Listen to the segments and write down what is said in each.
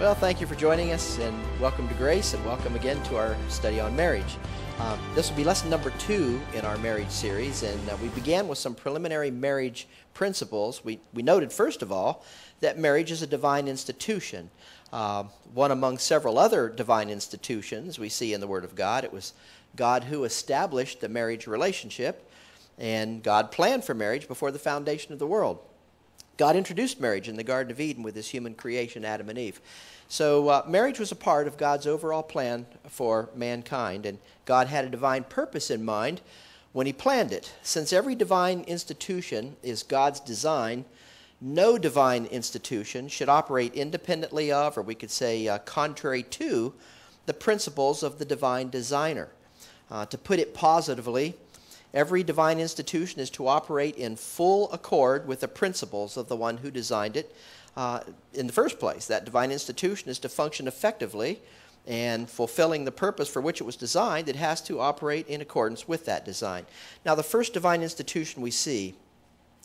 Well, thank you for joining us, and welcome to Grace, and welcome again to our study on marriage. Um, this will be lesson number two in our marriage series, and uh, we began with some preliminary marriage principles. We, we noted, first of all, that marriage is a divine institution, uh, one among several other divine institutions we see in the Word of God. It was God who established the marriage relationship, and God planned for marriage before the foundation of the world. God introduced marriage in the Garden of Eden with his human creation, Adam and Eve. So, uh, marriage was a part of God's overall plan for mankind, and God had a divine purpose in mind when He planned it. Since every divine institution is God's design, no divine institution should operate independently of, or we could say uh, contrary to, the principles of the divine designer. Uh, to put it positively, every divine institution is to operate in full accord with the principles of the one who designed it uh, in the first place. That divine institution is to function effectively and fulfilling the purpose for which it was designed, it has to operate in accordance with that design. Now, the first divine institution we see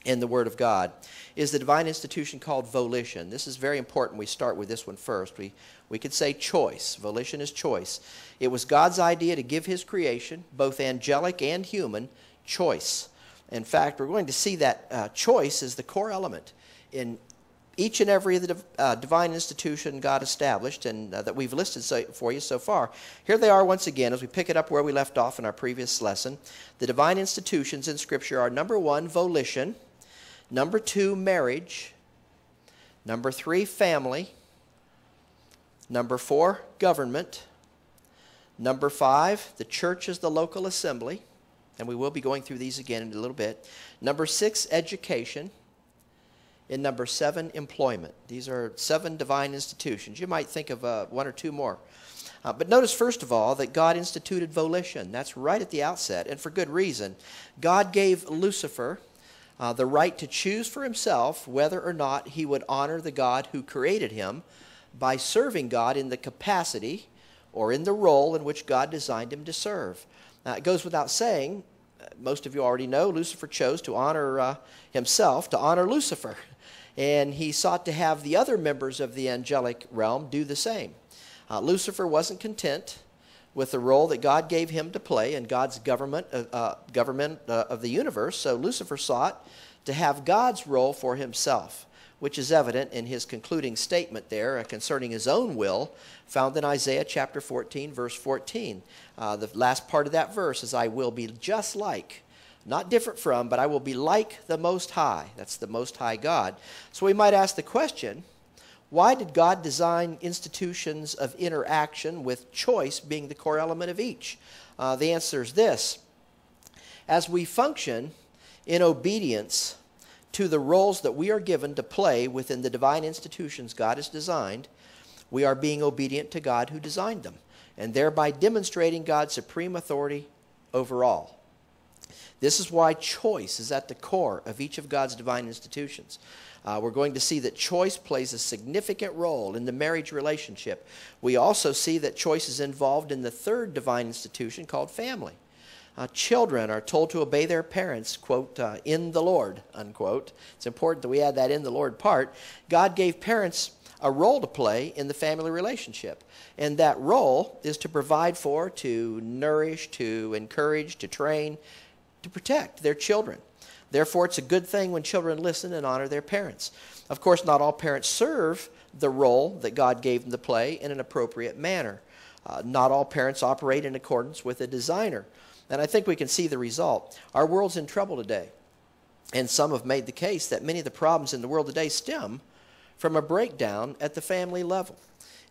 in the Word of God is the divine institution called volition. This is very important. We start with this one first. We, we could say choice. Volition is choice. It was God's idea to give His creation, both angelic and human, choice. In fact, we're going to see that uh, choice is the core element in each and every of the uh, divine institution God established and uh, that we've listed so, for you so far. Here they are once again as we pick it up where we left off in our previous lesson. The divine institutions in Scripture are number one, volition, number two, marriage, number three, family, number four, government, number five, the church is the local assembly, and we will be going through these again in a little bit. Number six, education. In number seven, employment. These are seven divine institutions. You might think of uh, one or two more. Uh, but notice, first of all, that God instituted volition. That's right at the outset, and for good reason. God gave Lucifer uh, the right to choose for himself whether or not he would honor the God who created him by serving God in the capacity or in the role in which God designed him to serve. Now, it goes without saying, uh, most of you already know, Lucifer chose to honor uh, himself, to honor Lucifer and he sought to have the other members of the angelic realm do the same. Uh, Lucifer wasn't content with the role that God gave him to play in God's government, uh, uh, government uh, of the universe, so Lucifer sought to have God's role for himself, which is evident in his concluding statement there uh, concerning his own will, found in Isaiah chapter 14, verse 14. Uh, the last part of that verse is, I will be just like not different from, but I will be like the Most High. That's the Most High God. So we might ask the question why did God design institutions of interaction with choice being the core element of each? Uh, the answer is this As we function in obedience to the roles that we are given to play within the divine institutions God has designed, we are being obedient to God who designed them, and thereby demonstrating God's supreme authority over all. This is why choice is at the core of each of God's divine institutions. Uh, we're going to see that choice plays a significant role in the marriage relationship. We also see that choice is involved in the third divine institution called family. Uh, children are told to obey their parents, quote, uh, in the Lord, unquote. It's important that we add that in the Lord part. God gave parents a role to play in the family relationship. And that role is to provide for, to nourish, to encourage, to train, to protect their children. Therefore, it's a good thing when children listen and honor their parents. Of course, not all parents serve the role that God gave them to play in an appropriate manner. Uh, not all parents operate in accordance with a designer. And I think we can see the result. Our world's in trouble today. And some have made the case that many of the problems in the world today stem from a breakdown at the family level.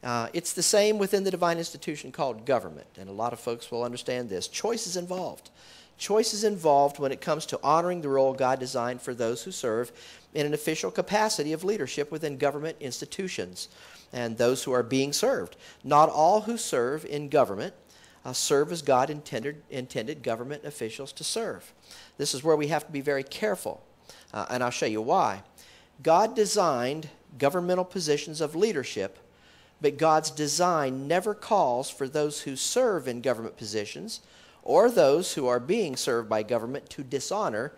Uh, it's the same within the divine institution called government, and a lot of folks will understand this. Choice is involved. Choice is involved when it comes to honoring the role God designed for those who serve in an official capacity of leadership within government institutions and those who are being served. Not all who serve in government uh, serve as God intended, intended government officials to serve. This is where we have to be very careful, uh, and I'll show you why. God designed governmental positions of leadership, but God's design never calls for those who serve in government positions or those who are being served by government to dishonor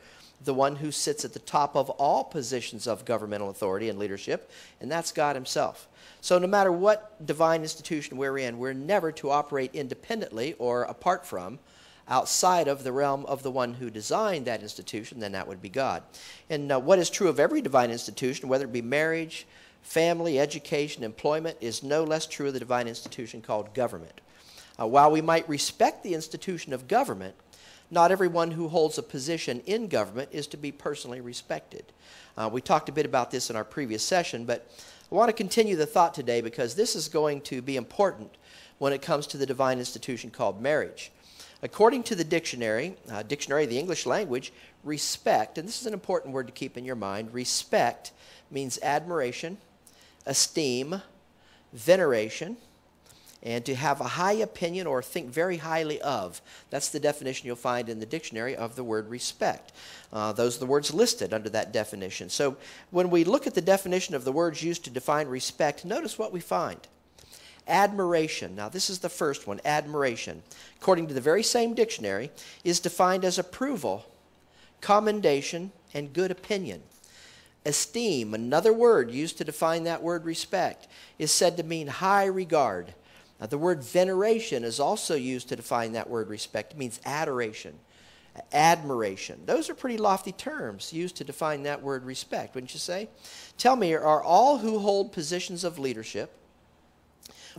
the one who sits at the top of all positions of governmental authority and leadership, and that's God Himself. So, no matter what divine institution we're in, we're never to operate independently or apart from, outside of the realm of the one who designed that institution, then that would be God. And uh, what is true of every divine institution, whether it be marriage, family, education, employment, is no less true of the divine institution called government. Uh, while we might respect the institution of government, not everyone who holds a position in government is to be personally respected. Uh, we talked a bit about this in our previous session, but I want to continue the thought today because this is going to be important when it comes to the divine institution called marriage. According to the dictionary, uh, dictionary of the English language, respect, and this is an important word to keep in your mind, respect means admiration, esteem, veneration, and to have a high opinion or think very highly of. That's the definition you'll find in the dictionary of the word respect. Uh, those are the words listed under that definition. So when we look at the definition of the words used to define respect, notice what we find. Admiration. Now, this is the first one admiration. According to the very same dictionary, is defined as approval, commendation, and good opinion. Esteem, another word used to define that word respect, is said to mean high regard now, the word veneration is also used to define that word respect. It means adoration, admiration. Those are pretty lofty terms used to define that word respect, wouldn't you say? Tell me, are all who hold positions of leadership,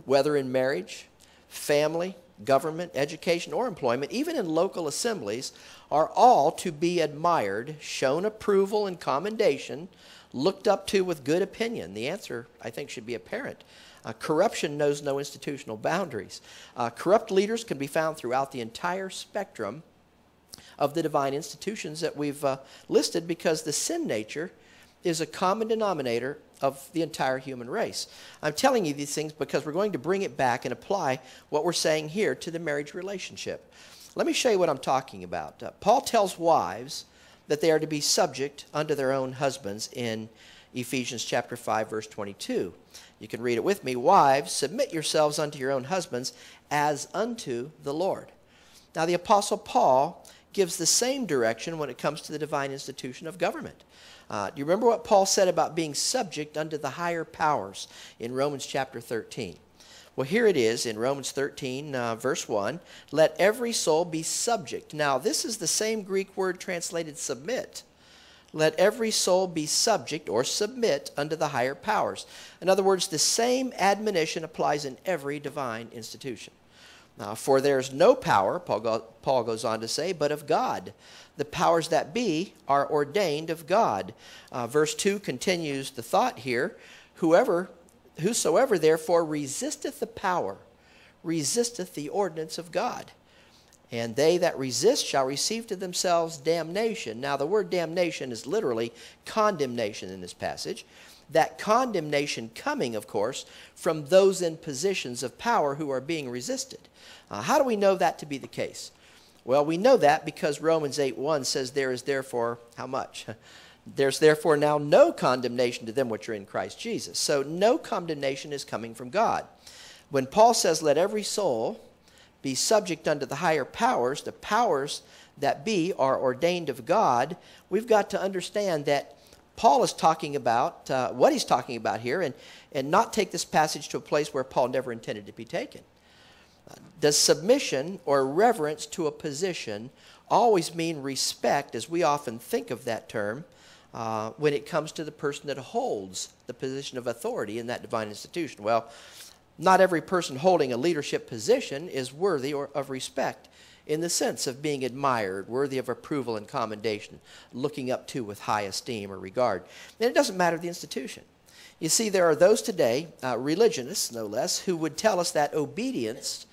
whether in marriage, family, government, education, or employment, even in local assemblies, are all to be admired, shown approval and commendation, looked up to with good opinion? The answer, I think, should be apparent. Uh, corruption knows no institutional boundaries. Uh, corrupt leaders can be found throughout the entire spectrum of the divine institutions that we've uh, listed because the sin nature is a common denominator of the entire human race. I'm telling you these things because we're going to bring it back and apply what we're saying here to the marriage relationship. Let me show you what I'm talking about. Uh, Paul tells wives that they are to be subject unto their own husbands in Ephesians chapter 5 verse 22. You can read it with me. Wives, submit yourselves unto your own husbands as unto the Lord. Now, the Apostle Paul gives the same direction when it comes to the divine institution of government. Uh, do you remember what Paul said about being subject unto the higher powers in Romans chapter 13? Well, here it is in Romans 13, uh, verse 1. Let every soul be subject. Now, this is the same Greek word translated submit let every soul be subject or submit unto the higher powers. In other words, the same admonition applies in every divine institution. Now, for there's no power, Paul, go, Paul goes on to say, but of God. The powers that be are ordained of God. Uh, verse 2 continues the thought here Whoever, whosoever therefore resisteth the power, resisteth the ordinance of God and they that resist shall receive to themselves damnation. Now, the word damnation is literally condemnation in this passage. That condemnation coming, of course, from those in positions of power who are being resisted. Uh, how do we know that to be the case? Well, we know that because Romans 8 1 says, There is therefore, how much? There's therefore now no condemnation to them which are in Christ Jesus. So, no condemnation is coming from God. When Paul says, Let every soul, be subject unto the higher powers, the powers that be are ordained of God, we've got to understand that Paul is talking about uh, what he's talking about here and, and not take this passage to a place where Paul never intended to be taken. Uh, does submission or reverence to a position always mean respect, as we often think of that term, uh, when it comes to the person that holds the position of authority in that divine institution? Well, not every person holding a leadership position is worthy or, of respect in the sense of being admired, worthy of approval and commendation, looking up to with high esteem or regard. And it doesn't matter the institution. You see, there are those today, uh, religionists no less, who would tell us that obedience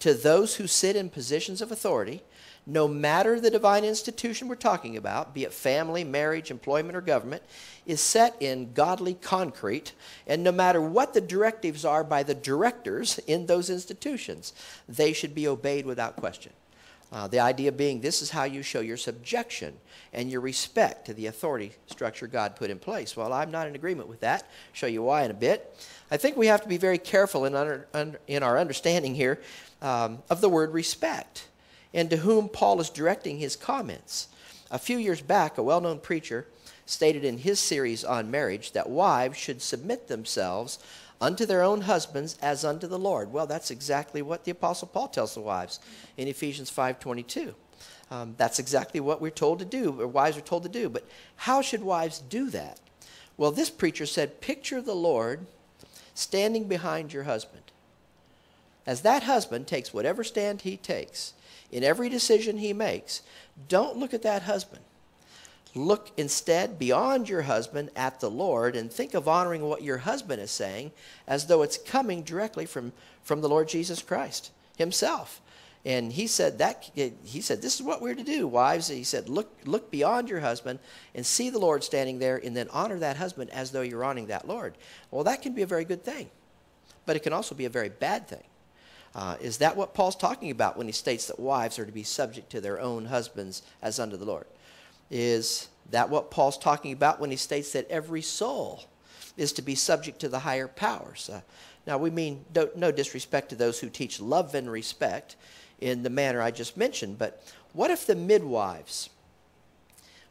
to those who sit in positions of authority no matter the divine institution we're talking about, be it family, marriage, employment, or government, is set in godly concrete, and no matter what the directives are by the directors in those institutions, they should be obeyed without question. Uh, the idea being this is how you show your subjection and your respect to the authority structure God put in place. Well, I'm not in agreement with that. Show you why in a bit. I think we have to be very careful in, under, un, in our understanding here um, of the word respect and to whom Paul is directing his comments. A few years back, a well known preacher stated in his series on marriage that wives should submit themselves unto their own husbands as unto the Lord. Well, that's exactly what the Apostle Paul tells the wives in Ephesians 5.22. Um, that's exactly what we're told to do, or wives are told to do. But how should wives do that? Well, this preacher said, picture the Lord standing behind your husband. As that husband takes whatever stand he takes in every decision he makes, don't look at that husband. Look instead beyond your husband at the Lord and think of honoring what your husband is saying as though it's coming directly from, from the Lord Jesus Christ himself. And he said that he said this is what we're to do, wives. He said look look beyond your husband and see the Lord standing there and then honor that husband as though you're honoring that Lord. Well, that can be a very good thing. But it can also be a very bad thing. Uh, is that what Paul's talking about when he states that wives are to be subject to their own husbands as unto the Lord? Is that what Paul's talking about when he states that every soul is to be subject to the higher powers? Uh, now, we mean no, no disrespect to those who teach love and respect in the manner I just mentioned, but what if the midwives,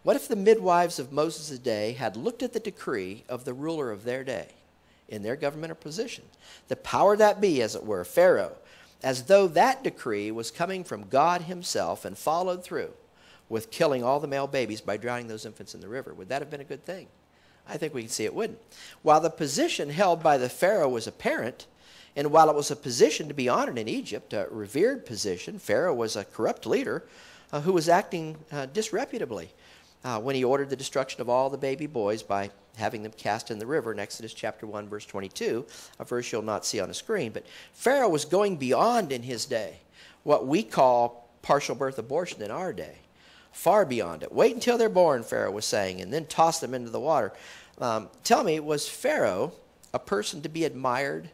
what if the midwives of Moses' day had looked at the decree of the ruler of their day in their governmental position, the power that be, as it were, Pharaoh, as though that decree was coming from God Himself and followed through with killing all the male babies by drowning those infants in the river. Would that have been a good thing? I think we can see it wouldn't. While the position held by the Pharaoh was apparent, and while it was a position to be honored in Egypt, a revered position, Pharaoh was a corrupt leader uh, who was acting uh, disreputably uh, when he ordered the destruction of all the baby boys by having them cast in the river in Exodus chapter 1, verse 22, a verse you'll not see on the screen. But Pharaoh was going beyond in his day what we call partial birth abortion in our day, far beyond it. Wait until they're born, Pharaoh was saying, and then toss them into the water. Um, tell me, was Pharaoh a person to be admired,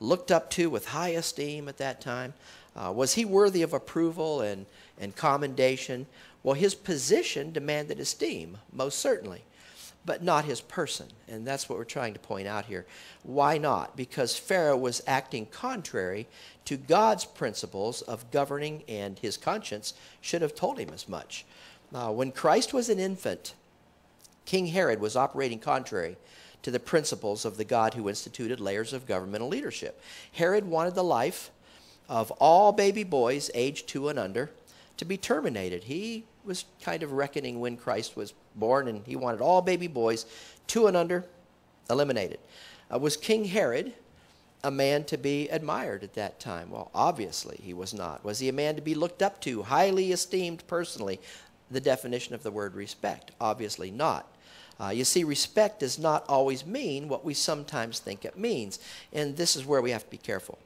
looked up to with high esteem at that time? Uh, was he worthy of approval and, and commendation? Well, his position demanded esteem, most certainly but not his person. And that's what we're trying to point out here. Why not? Because Pharaoh was acting contrary to God's principles of governing, and his conscience should have told him as much. Uh, when Christ was an infant, King Herod was operating contrary to the principles of the God who instituted layers of governmental leadership. Herod wanted the life of all baby boys aged two and under to be terminated. He was kind of reckoning when Christ was born, and he wanted all baby boys, two and under, eliminated. Uh, was King Herod a man to be admired at that time? Well, obviously he was not. Was he a man to be looked up to, highly esteemed personally? The definition of the word respect? Obviously not. Uh, you see, respect does not always mean what we sometimes think it means, and this is where we have to be careful.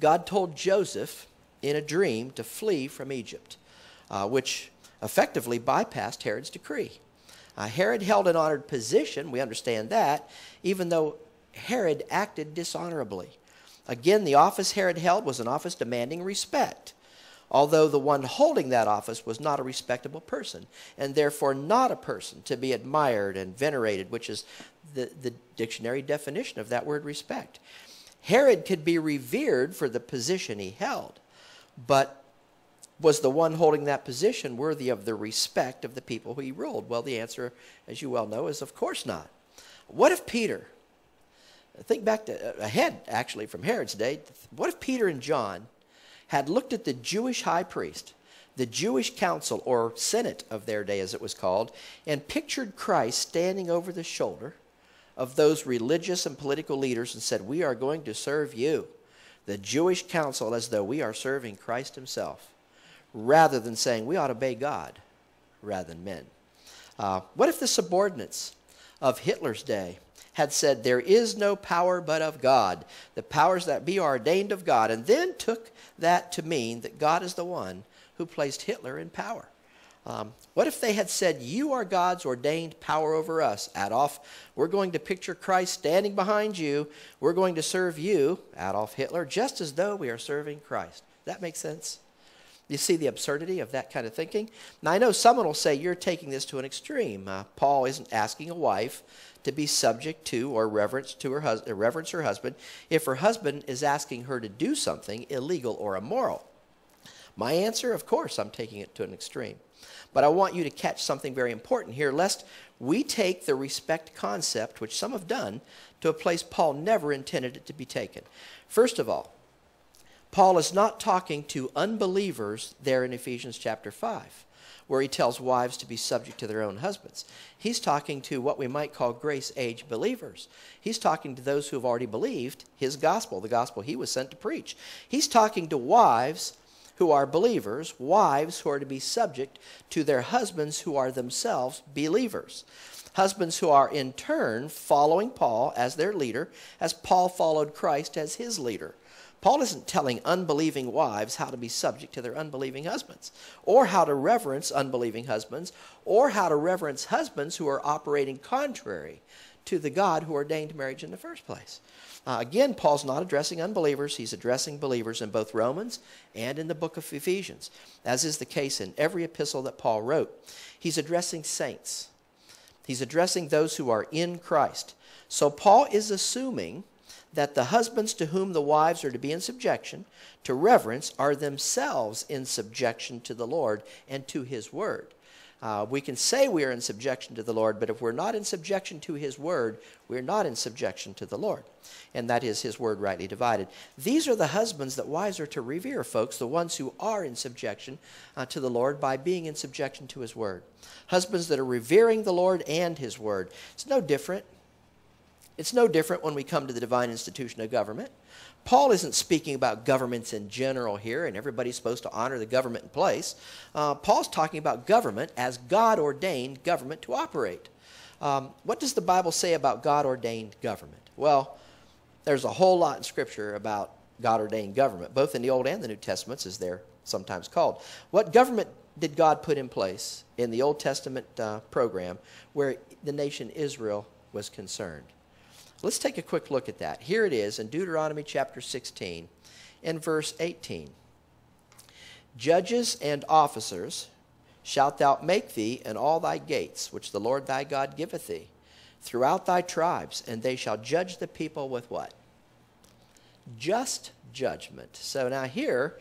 God told Joseph in a dream to flee from Egypt uh, which effectively bypassed Herod's decree. Uh, Herod held an honored position, we understand that, even though Herod acted dishonorably. Again, the office Herod held was an office demanding respect, although the one holding that office was not a respectable person, and therefore not a person to be admired and venerated, which is the, the dictionary definition of that word respect. Herod could be revered for the position he held, but was the one holding that position worthy of the respect of the people who he ruled? Well, the answer, as you well know, is of course not. What if Peter, think back to, uh, ahead actually from Herod's day, what if Peter and John had looked at the Jewish high priest, the Jewish council or senate of their day as it was called, and pictured Christ standing over the shoulder of those religious and political leaders and said, We are going to serve you, the Jewish council, as though we are serving Christ himself? rather than saying we ought to obey God rather than men. Uh, what if the subordinates of Hitler's day had said, There is no power but of God, the powers that be are ordained of God, and then took that to mean that God is the one who placed Hitler in power? Um, what if they had said, You are God's ordained power over us, Adolf? We're going to picture Christ standing behind you. We're going to serve you, Adolf Hitler, just as though we are serving Christ. That makes sense? You see the absurdity of that kind of thinking? Now, I know someone will say you're taking this to an extreme. Uh, Paul isn't asking a wife to be subject to or reverence to her hus- reverence her husband if her husband is asking her to do something illegal or immoral. My answer, of course, I'm taking it to an extreme. But I want you to catch something very important here, lest we take the respect concept, which some have done, to a place Paul never intended it to be taken. First of all, Paul is not talking to unbelievers there in Ephesians chapter 5, where he tells wives to be subject to their own husbands. He's talking to what we might call grace age believers. He's talking to those who have already believed his gospel, the gospel he was sent to preach. He's talking to wives who are believers, wives who are to be subject to their husbands who are themselves believers. Husbands who are in turn following Paul as their leader, as Paul followed Christ as his leader. Paul isn't telling unbelieving wives how to be subject to their unbelieving husbands, or how to reverence unbelieving husbands, or how to reverence husbands who are operating contrary to the God who ordained marriage in the first place. Uh, again, Paul's not addressing unbelievers, he's addressing believers in both Romans and in the book of Ephesians, as is the case in every epistle that Paul wrote. He's addressing saints, he's addressing those who are in Christ. So Paul is assuming that the husbands to whom the wives are to be in subjection, to reverence, are themselves in subjection to the Lord and to his word. Uh, we can say we are in subjection to the Lord, but if we're not in subjection to His Word, we're not in subjection to the Lord. And that is His Word rightly divided. These are the husbands that wives are to revere, folks, the ones who are in subjection uh, to the Lord by being in subjection to His Word. Husbands that are revering the Lord and His Word. It's no different. It's no different when we come to the divine institution of government. Paul isn't speaking about governments in general here, and everybody's supposed to honor the government in place. Uh, Paul's talking about government as God ordained government to operate. Um, what does the Bible say about God ordained government? Well, there's a whole lot in Scripture about God ordained government, both in the Old and the New Testaments, as they're sometimes called. What government did God put in place in the Old Testament uh, program where the nation Israel was concerned? Let's take a quick look at that. Here it is in Deuteronomy chapter 16 and verse 18. Judges and officers shalt thou make thee in all thy gates, which the Lord thy God giveth thee, throughout thy tribes, and they shall judge the people with what? Just judgment. So now here,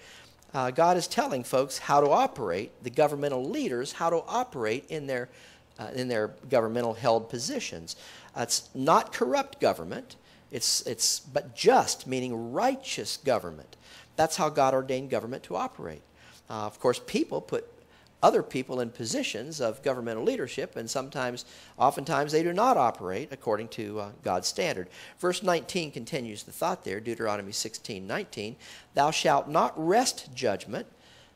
uh, God is telling folks how to operate, the governmental leaders, how to operate in their, uh, in their governmental held positions. It's not corrupt government, it's, it's, but just, meaning righteous government. That's how God ordained government to operate. Uh, of course, people put other people in positions of governmental leadership, and sometimes, oftentimes, they do not operate according to uh, God's standard. Verse 19 continues the thought there, Deuteronomy 16 19. Thou shalt not wrest judgment,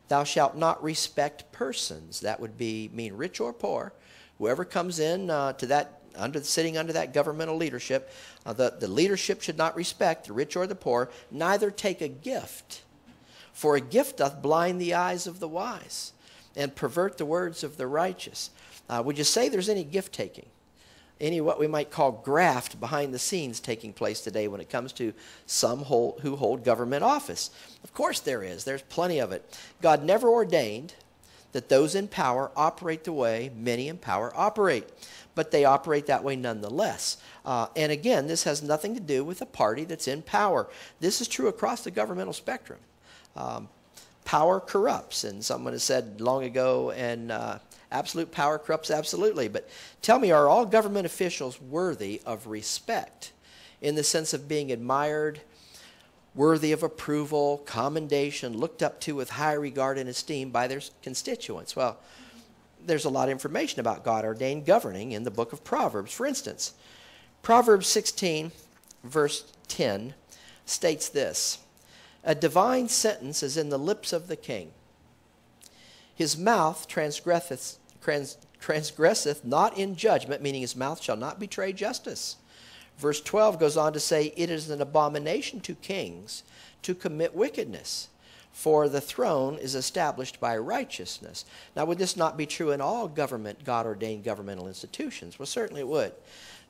thou shalt not respect persons. That would be mean rich or poor. Whoever comes in uh, to that under sitting under that governmental leadership, uh, the, the leadership should not respect the rich or the poor, neither take a gift. For a gift doth blind the eyes of the wise and pervert the words of the righteous. Uh, would you say there's any gift taking? Any what we might call graft behind the scenes taking place today when it comes to some hold, who hold government office? Of course there is. There's plenty of it. God never ordained that those in power operate the way many in power operate but they operate that way nonetheless. Uh, and again, this has nothing to do with a party that's in power. This is true across the governmental spectrum. Um, power corrupts, and someone has said long ago, and uh, absolute power corrupts absolutely. But tell me, are all government officials worthy of respect in the sense of being admired? Worthy of approval, commendation, looked up to with high regard and esteem by their constituents. Well, there's a lot of information about God ordained governing in the book of Proverbs. For instance, Proverbs 16, verse 10, states this A divine sentence is in the lips of the king. His mouth transgresseth, trans, transgresseth not in judgment, meaning his mouth shall not betray justice. Verse 12 goes on to say, It is an abomination to kings to commit wickedness for the throne is established by righteousness. Now, would this not be true in all government, God ordained governmental institutions? Well, certainly it would.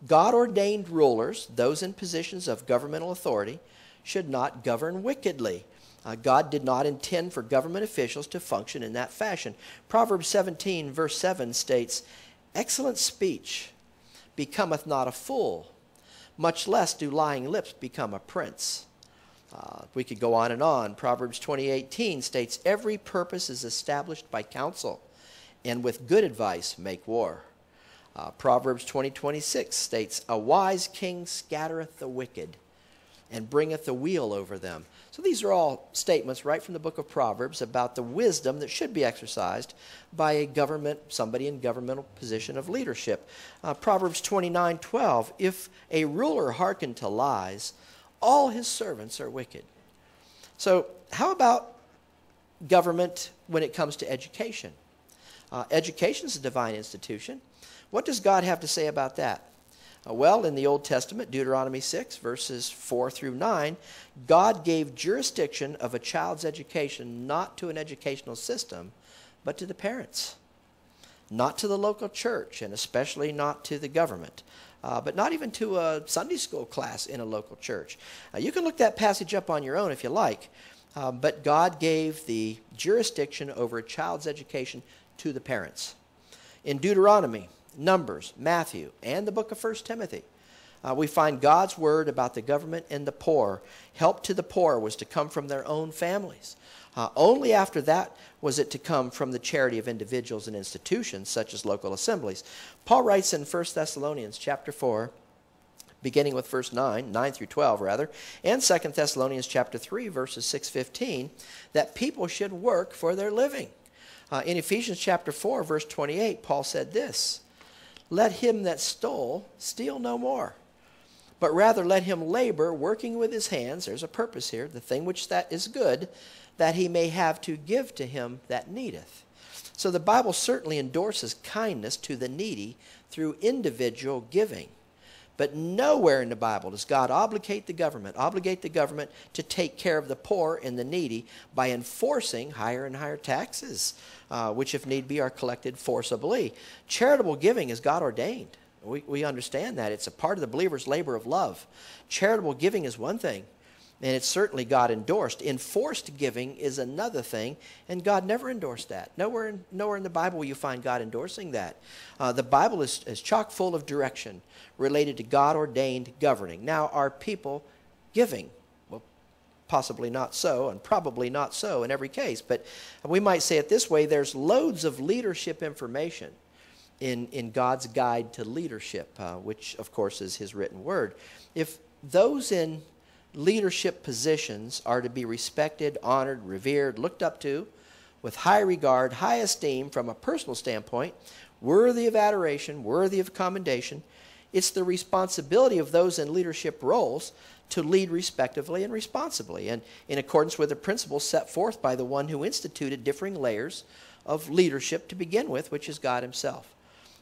God ordained rulers, those in positions of governmental authority, should not govern wickedly. Uh, God did not intend for government officials to function in that fashion. Proverbs 17, verse 7 states, Excellent speech becometh not a fool, much less do lying lips become a prince. Uh, we could go on and on. Proverbs 20:18 states, "Every purpose is established by counsel, and with good advice make war." Uh, Proverbs 20 26 states, A wise king scattereth the wicked and bringeth the wheel over them. So these are all statements right from the book of Proverbs about the wisdom that should be exercised by a government, somebody in governmental position of leadership. Uh, Proverbs 29 12, if a ruler hearken to lies, all his servants are wicked. So, how about government when it comes to education? Uh, education is a divine institution. What does God have to say about that? Uh, well, in the Old Testament, Deuteronomy 6, verses 4 through 9, God gave jurisdiction of a child's education not to an educational system, but to the parents, not to the local church, and especially not to the government. Uh, but not even to a Sunday school class in a local church. Uh, you can look that passage up on your own if you like, um, but God gave the jurisdiction over a child's education to the parents. In Deuteronomy, Numbers, Matthew, and the book of 1 Timothy, uh, we find God's word about the government and the poor. Help to the poor was to come from their own families. Uh, only after that was it to come from the charity of individuals and institutions, such as local assemblies. Paul writes in 1 Thessalonians chapter 4, beginning with verse 9, 9 through 12 rather, and 2 Thessalonians chapter 3, verses 6, 15, that people should work for their living. Uh, in Ephesians chapter 4, verse 28, Paul said this Let him that stole steal no more, but rather let him labor, working with his hands. There's a purpose here, the thing which that is good, that he may have to give to him that needeth. So the Bible certainly endorses kindness to the needy through individual giving. But nowhere in the Bible does God obligate the government, obligate the government to take care of the poor and the needy by enforcing higher and higher taxes, uh, which, if need be, are collected forcibly. Charitable giving is God ordained. We, we understand that. It's a part of the believer's labor of love. Charitable giving is one thing, and it's certainly God endorsed. Enforced giving is another thing, and God never endorsed that. Nowhere nowhere in the Bible will you find God endorsing that. Uh, the Bible is, is chock full of direction related to God ordained governing. Now, are people giving? Well, possibly not so, and probably not so in every case, but we might say it this way there's loads of leadership information. In, in God's guide to leadership, uh, which of course is His written word. If those in leadership positions are to be respected, honored, revered, looked up to with high regard, high esteem from a personal standpoint, worthy of adoration, worthy of commendation. It's the responsibility of those in leadership roles to lead respectively and responsibly, and in accordance with the principles set forth by the one who instituted differing layers of leadership to begin with, which is God Himself.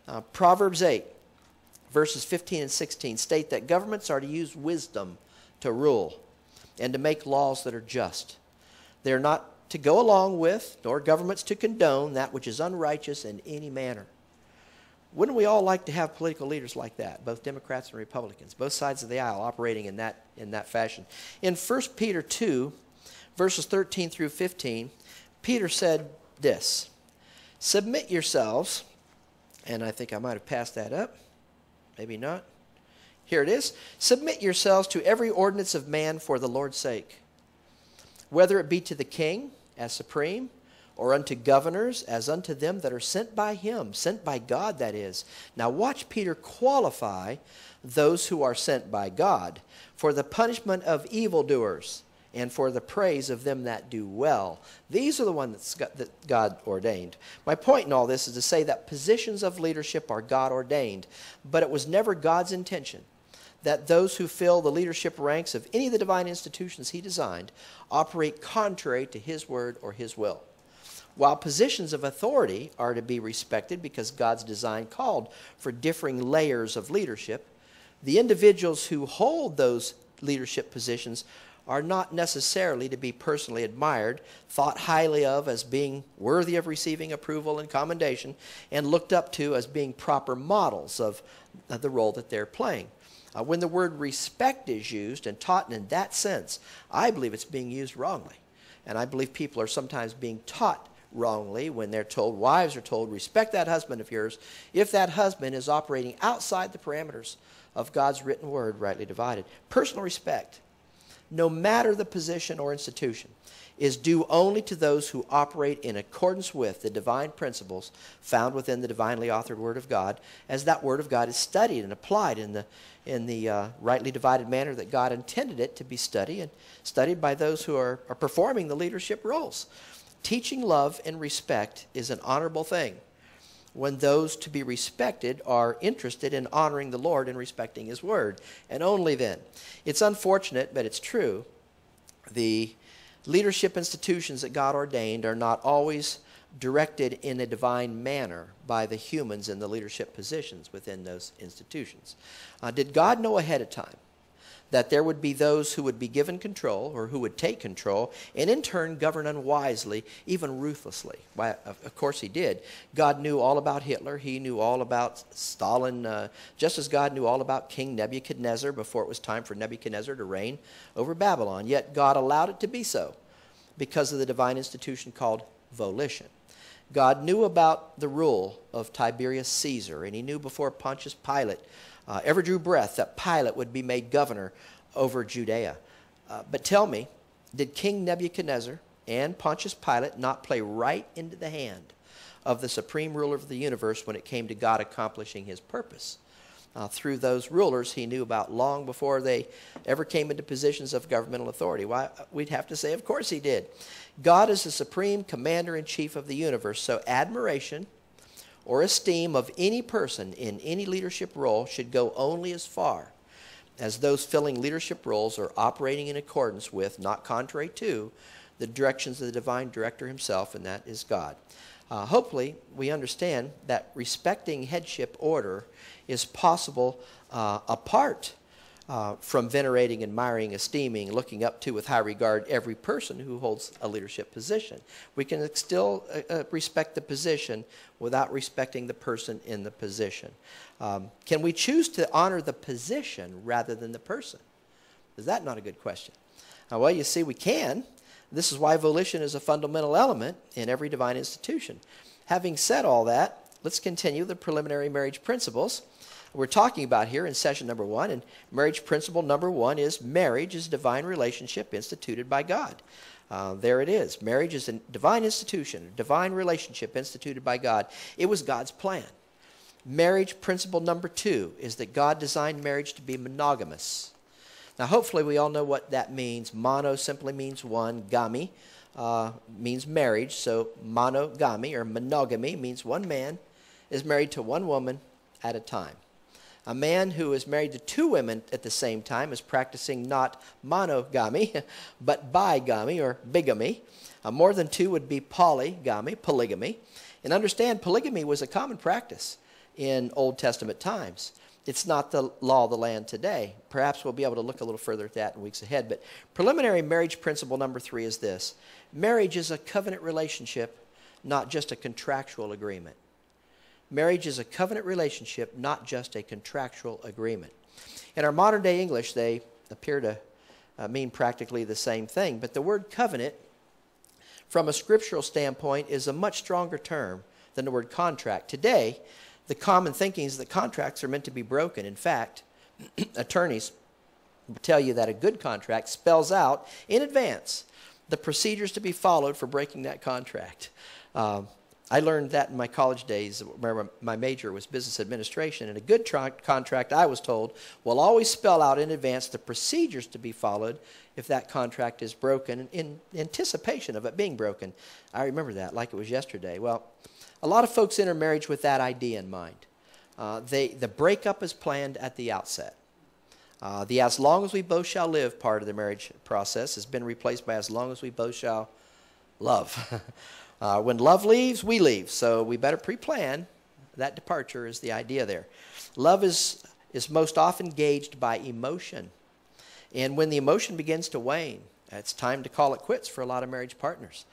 Uh, Proverbs 8, verses 15 and 16 state that governments are to use wisdom to rule and to make laws that are just. They're not to go along with, nor governments to condone that which is unrighteous in any manner. Wouldn't we all like to have political leaders like that, both Democrats and Republicans, both sides of the aisle operating in that, in that fashion? In 1 Peter 2, verses 13 through 15, Peter said this Submit yourselves, and I think I might have passed that up, maybe not. Here it is Submit yourselves to every ordinance of man for the Lord's sake, whether it be to the king as supreme, or unto governors as unto them that are sent by him, sent by God, that is. Now, watch Peter qualify those who are sent by God for the punishment of evildoers and for the praise of them that do well. These are the ones that God ordained. My point in all this is to say that positions of leadership are God ordained, but it was never God's intention that those who fill the leadership ranks of any of the divine institutions he designed operate contrary to his word or his will. While positions of authority are to be respected because God's design called for differing layers of leadership, the individuals who hold those leadership positions are not necessarily to be personally admired, thought highly of as being worthy of receiving approval and commendation, and looked up to as being proper models of the role that they're playing. Uh, when the word respect is used and taught in that sense, I believe it's being used wrongly. And I believe people are sometimes being taught wrongly when they're told, wives are told, respect that husband of yours, if that husband is operating outside the parameters of God's written word, rightly divided. Personal respect, no matter the position or institution. Is due only to those who operate in accordance with the divine principles found within the divinely authored Word of God, as that Word of God is studied and applied in the, in the uh, rightly divided manner that God intended it to be studied and studied by those who are, are performing the leadership roles. Teaching love and respect is an honorable thing when those to be respected are interested in honoring the Lord and respecting His Word, and only then. It's unfortunate, but it's true. The leadership institutions that God ordained are not always directed in a divine manner by the humans in the leadership positions within those institutions. Uh, did God know ahead of time that there would be those who would be given control or who would take control and in turn govern unwisely, even ruthlessly. Why, of course, he did. God knew all about Hitler. He knew all about Stalin, uh, just as God knew all about King Nebuchadnezzar before it was time for Nebuchadnezzar to reign over Babylon. Yet God allowed it to be so because of the divine institution called volition. God knew about the rule of Tiberius Caesar, and he knew before Pontius Pilate uh, ever drew breath that Pilate would be made governor over Judea. Uh, but tell me, did King Nebuchadnezzar and Pontius Pilate not play right into the hand of the supreme ruler of the universe when it came to God accomplishing his purpose? Uh, through those rulers he knew about long before they ever came into positions of governmental authority. Why, we'd have to say, of course he did. God is the supreme commander in chief of the universe, so admiration or esteem of any person in any leadership role should go only as far as those filling leadership roles are operating in accordance with, not contrary to, the directions of the divine director himself, and that is God. Uh, hopefully, we understand that respecting headship order is possible uh, apart uh, from venerating, admiring, esteeming, looking up to with high regard every person who holds a leadership position. We can still uh, uh, respect the position without respecting the person in the position. Um, can we choose to honor the position rather than the person? Is that not a good question? Uh, well, you see, we can. This is why volition is a fundamental element in every divine institution. Having said all that, let's continue the preliminary marriage principles we're talking about here in session number one. And marriage principle number one is marriage is a divine relationship instituted by God. Uh, there it is. Marriage is a divine institution, a divine relationship instituted by God. It was God's plan. Marriage principle number two is that God designed marriage to be monogamous. Now, hopefully, we all know what that means. Mono simply means one, gami uh, means marriage. So, monogamy or monogamy means one man is married to one woman at a time. A man who is married to two women at the same time is practicing not monogamy, but bigamy or bigamy. Uh, more than two would be polygamy, polygamy. And understand, polygamy was a common practice in Old Testament times. It's not the law of the land today. Perhaps we'll be able to look a little further at that in weeks ahead. But preliminary marriage principle number three is this marriage is a covenant relationship, not just a contractual agreement. Marriage is a covenant relationship, not just a contractual agreement. In our modern day English, they appear to uh, mean practically the same thing, but the word covenant, from a scriptural standpoint, is a much stronger term than the word contract. Today, the common thinking is that contracts are meant to be broken. In fact, attorneys tell you that a good contract spells out in advance the procedures to be followed for breaking that contract. Um, I learned that in my college days, where my major was business administration. And a good tra- contract, I was told, will always spell out in advance the procedures to be followed if that contract is broken in anticipation of it being broken. I remember that like it was yesterday. Well, a lot of folks enter marriage with that idea in mind. Uh, they, the breakup is planned at the outset. Uh, the as long as we both shall live part of the marriage process has been replaced by as long as we both shall love. Uh, when love leaves, we leave. So we better pre plan. That departure is the idea there. Love is, is most often gauged by emotion. And when the emotion begins to wane, it's time to call it quits for a lot of marriage partners.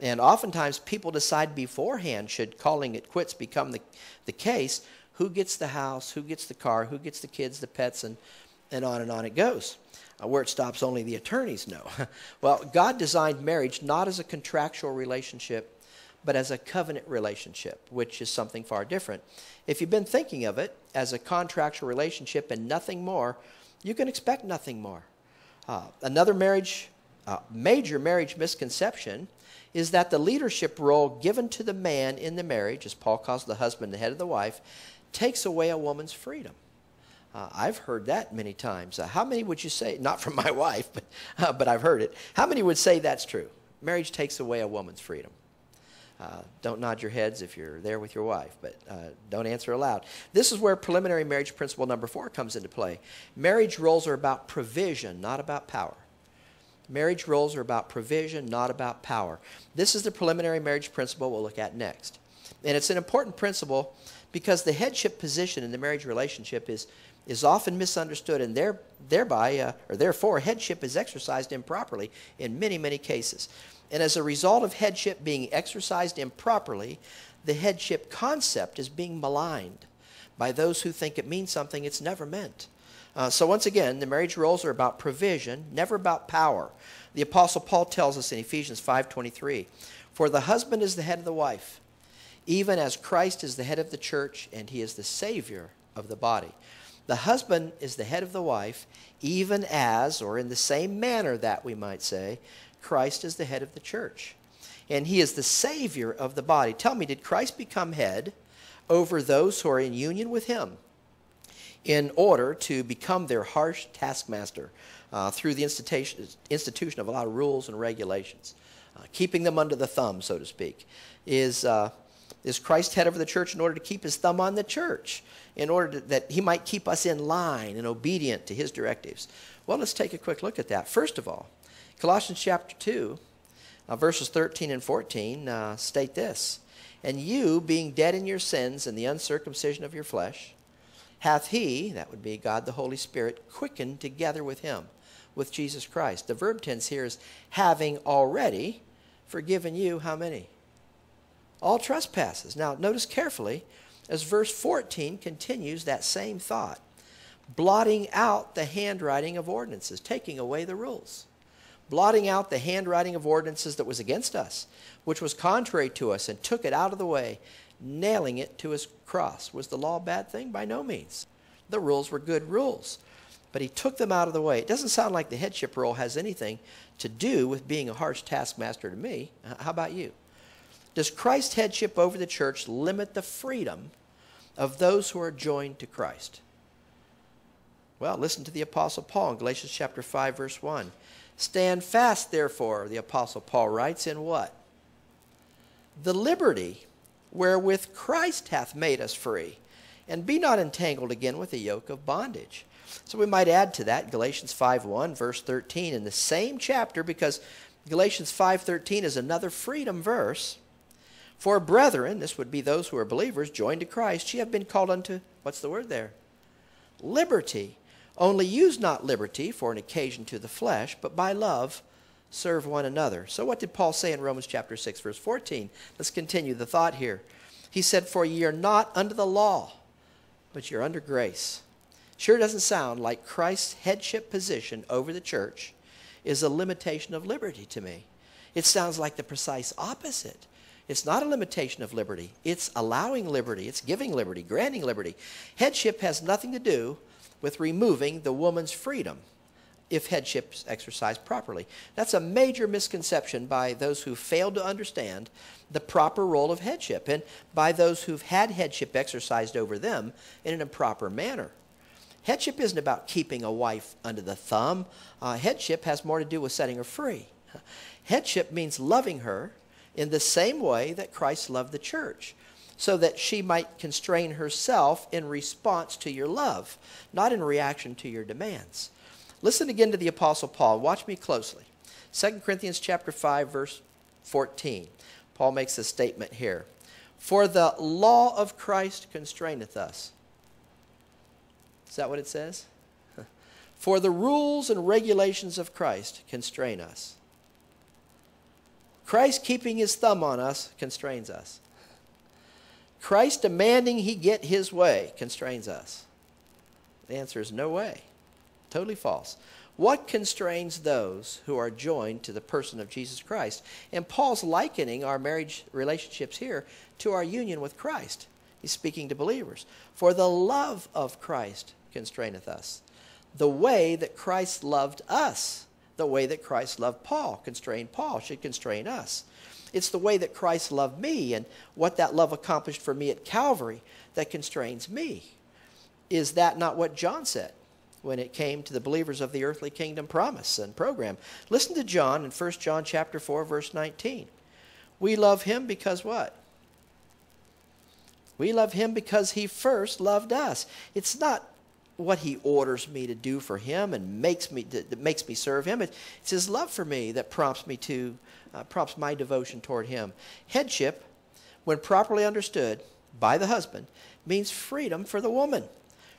And oftentimes people decide beforehand, should calling it quits become the, the case, who gets the house, who gets the car, who gets the kids, the pets, and, and on and on it goes. Uh, where it stops, only the attorneys know. well, God designed marriage not as a contractual relationship, but as a covenant relationship, which is something far different. If you've been thinking of it as a contractual relationship and nothing more, you can expect nothing more. Uh, another marriage uh, major marriage misconception is that the leadership role given to the man in the marriage, as Paul calls the husband the head of the wife, takes away a woman's freedom. Uh, I've heard that many times. Uh, how many would you say, not from my wife, but, uh, but I've heard it, how many would say that's true? Marriage takes away a woman's freedom. Uh, don't nod your heads if you're there with your wife, but uh, don't answer aloud. This is where preliminary marriage principle number four comes into play. Marriage roles are about provision, not about power. Marriage roles are about provision, not about power. This is the preliminary marriage principle we'll look at next. And it's an important principle because the headship position in the marriage relationship is, is often misunderstood, and there, thereby, uh, or therefore, headship is exercised improperly in many, many cases. And as a result of headship being exercised improperly, the headship concept is being maligned by those who think it means something it's never meant. Uh, so once again, the marriage roles are about provision, never about power. The apostle Paul tells us in Ephesians 5:23, "For the husband is the head of the wife, even as Christ is the head of the church and he is the savior of the body." The husband is the head of the wife, even as or in the same manner that we might say, Christ is the head of the church. And he is the savior of the body. Tell me, did Christ become head over those who are in union with him? in order to become their harsh taskmaster uh, through the institution, institution of a lot of rules and regulations, uh, keeping them under the thumb, so to speak. Is, uh, is Christ head over the church in order to keep his thumb on the church, in order to, that he might keep us in line and obedient to his directives? Well, let's take a quick look at that. First of all, Colossians chapter 2, uh, verses 13 and 14 uh, state this And you, being dead in your sins and the uncircumcision of your flesh, hath he, that would be God the Holy Spirit, quickened together with him, with Jesus Christ. The verb tense here is having already forgiven you how many? All trespasses. Now, notice carefully as verse 14 continues that same thought blotting out the handwriting of ordinances, taking away the rules. Blotting out the handwriting of ordinances that was against us, which was contrary to us, and took it out of the way, nailing it to his cross. Was the law a bad thing? By no means. The rules were good rules. But he took them out of the way. It doesn't sound like the headship role has anything to do with being a harsh taskmaster to me. How about you? Does Christ's headship over the church limit the freedom of those who are joined to Christ? Well, listen to the Apostle Paul in Galatians chapter 5, verse 1. Stand fast, therefore, the Apostle Paul writes, in what? The liberty wherewith Christ hath made us free, and be not entangled again with the yoke of bondage. So we might add to that Galatians 5:1 verse 13 in the same chapter because Galatians 5:13 is another freedom verse. For brethren, this would be those who are believers joined to Christ, ye have been called unto what's the word there? Liberty. Only use not liberty for an occasion to the flesh, but by love serve one another. So, what did Paul say in Romans chapter 6, verse 14? Let's continue the thought here. He said, For ye are not under the law, but you're under grace. Sure doesn't sound like Christ's headship position over the church is a limitation of liberty to me. It sounds like the precise opposite. It's not a limitation of liberty, it's allowing liberty, it's giving liberty, granting liberty. Headship has nothing to do with removing the woman's freedom if headship is exercised properly. That's a major misconception by those who failed to understand the proper role of headship and by those who've had headship exercised over them in an improper manner. Headship isn't about keeping a wife under the thumb. Uh, headship has more to do with setting her free. Headship means loving her in the same way that Christ loved the church, so that she might constrain herself in response to your love, not in reaction to your demands. Listen again to the Apostle Paul. Watch me closely. 2 Corinthians chapter 5, verse 14. Paul makes a statement here. For the law of Christ constraineth us. Is that what it says? For the rules and regulations of Christ constrain us. Christ keeping his thumb on us constrains us. Christ demanding he get his way constrains us. The answer is no way. Totally false. What constrains those who are joined to the person of Jesus Christ? And Paul's likening our marriage relationships here to our union with Christ. He's speaking to believers. For the love of Christ constraineth us. The way that Christ loved us, the way that Christ loved Paul, constrained Paul, should constrain us. It's the way that Christ loved me and what that love accomplished for me at Calvary that constrains me. Is that not what John said when it came to the believers of the earthly kingdom promise and program? Listen to John in 1 John chapter 4 verse 19. We love him because what? We love him because he first loved us. It's not what he orders me to do for him and makes me that makes me serve him. It's his love for me that prompts me to uh, prompts my devotion toward him. Headship, when properly understood by the husband, means freedom for the woman.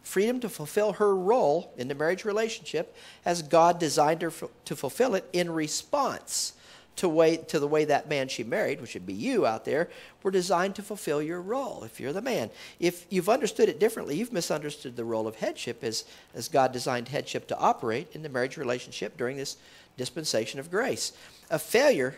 Freedom to fulfill her role in the marriage relationship as God designed her to fulfill it in response to, way, to the way that man she married, which would be you out there, were designed to fulfill your role if you're the man. If you've understood it differently, you've misunderstood the role of headship as, as God designed headship to operate in the marriage relationship during this dispensation of grace. A failure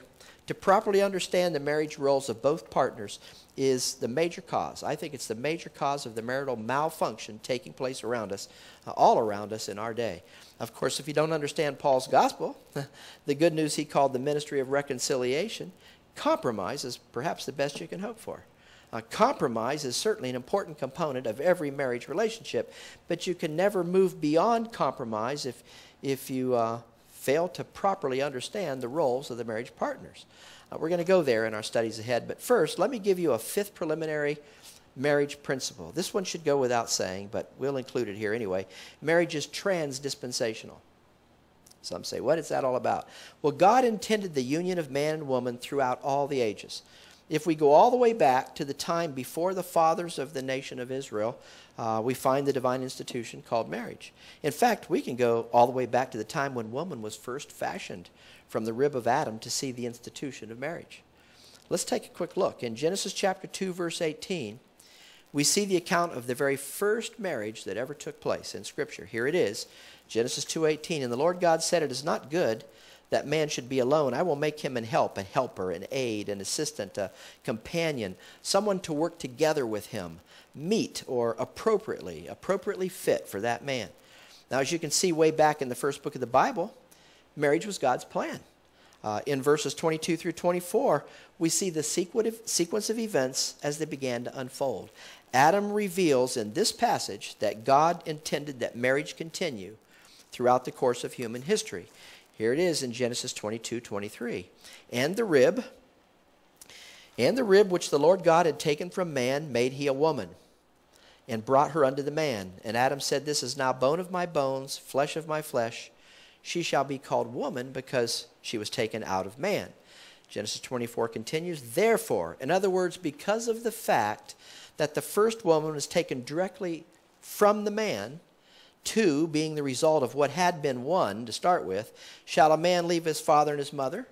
to properly understand the marriage roles of both partners is the major cause. I think it's the major cause of the marital malfunction taking place around us, uh, all around us in our day. Of course, if you don't understand Paul's gospel, the good news he called the ministry of reconciliation, compromise is perhaps the best you can hope for. Uh, compromise is certainly an important component of every marriage relationship, but you can never move beyond compromise if, if you uh, fail to properly understand the roles of the marriage partners. Uh, we're going to go there in our studies ahead, but first, let me give you a fifth preliminary marriage principle. This one should go without saying, but we'll include it here anyway. Marriage is trans dispensational. Some say, what is that all about? Well, God intended the union of man and woman throughout all the ages. If we go all the way back to the time before the fathers of the nation of Israel, uh, we find the divine institution called marriage. In fact, we can go all the way back to the time when woman was first fashioned from the rib of Adam to see the institution of marriage. Let's take a quick look. In Genesis chapter 2, verse 18, we see the account of the very first marriage that ever took place in Scripture. Here it is, Genesis 2:18. And the Lord God said, It is not good that man should be alone. I will make him an help, a helper, an aid, an assistant, a companion, someone to work together with him, meet or appropriately, appropriately fit for that man. Now, as you can see way back in the first book of the Bible, marriage was God's plan. Uh, in verses 22 through 24, we see the sequence of events as they began to unfold. Adam reveals in this passage that God intended that marriage continue throughout the course of human history. Here it is in Genesis 22 23. And the rib, and the rib which the Lord God had taken from man, made he a woman, and brought her unto the man. And Adam said, This is now bone of my bones, flesh of my flesh she shall be called woman because she was taken out of man. Genesis 24 continues, therefore, in other words, because of the fact that the first woman was taken directly from the man, two being the result of what had been one to start with, shall a man leave his father and his mother,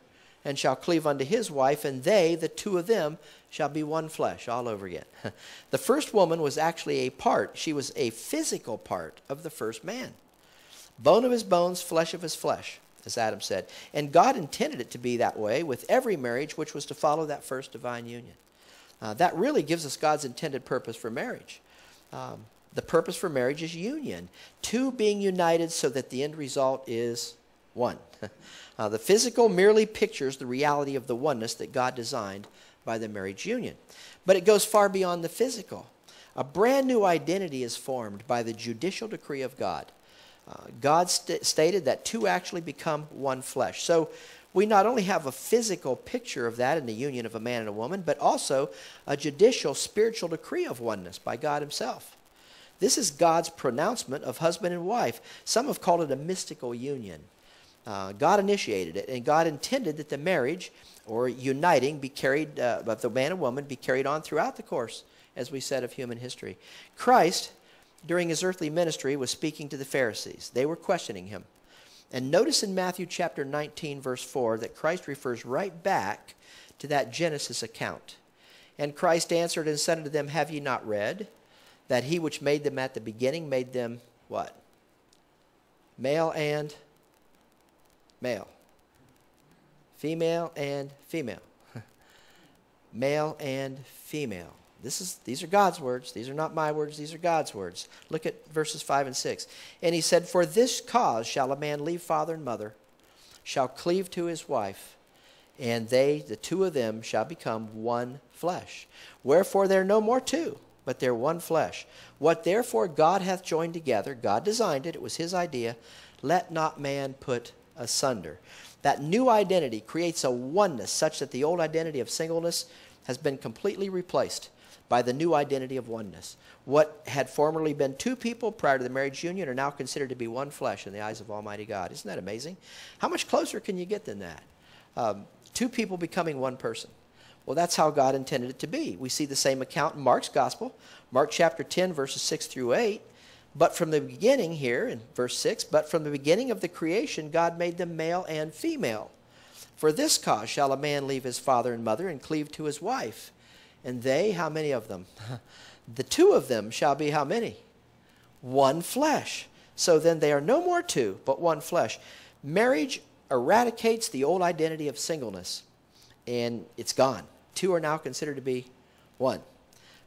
and shall cleave unto his wife, and they, the two of them, shall be one flesh all over again. the first woman was actually a part, she was a physical part of the first man. Bone of his bones, flesh of his flesh, as Adam said. And God intended it to be that way with every marriage, which was to follow that first divine union. Uh, that really gives us God's intended purpose for marriage. Um, the purpose for marriage is union, two being united so that the end result is one. uh, the physical merely pictures the reality of the oneness that God designed by the marriage union. But it goes far beyond the physical. A brand new identity is formed by the judicial decree of God. God st- stated that two actually become one flesh. So we not only have a physical picture of that in the union of a man and a woman, but also a judicial spiritual decree of oneness by God Himself. This is God's pronouncement of husband and wife. Some have called it a mystical union. Uh, God initiated it, and God intended that the marriage or uniting be carried, uh, of the man and woman, be carried on throughout the course, as we said, of human history. Christ during his earthly ministry was speaking to the Pharisees. They were questioning him. And notice in Matthew chapter 19, verse 4, that Christ refers right back to that Genesis account. And Christ answered and said unto them, Have ye not read that he which made them at the beginning made them what? Male and male. Female and female. Male and female. This is, these are God's words. These are not my words. These are God's words. Look at verses 5 and 6. And he said, For this cause shall a man leave father and mother, shall cleave to his wife, and they, the two of them, shall become one flesh. Wherefore they're no more two, but they're one flesh. What therefore God hath joined together, God designed it, it was his idea, let not man put asunder. That new identity creates a oneness such that the old identity of singleness has been completely replaced by the new identity of oneness. What had formerly been two people prior to the marriage union are now considered to be one flesh in the eyes of Almighty God. Isn't that amazing? How much closer can you get than that? Um, two people becoming one person. Well, that's how God intended it to be. We see the same account in Mark's gospel, Mark chapter 10, verses 6 through 8. But from the beginning, here in verse 6, but from the beginning of the creation, God made them male and female. For this cause shall a man leave his father and mother and cleave to his wife. And they, how many of them? the two of them shall be how many? One flesh. So then they are no more two, but one flesh. Marriage eradicates the old identity of singleness, and it's gone. Two are now considered to be one.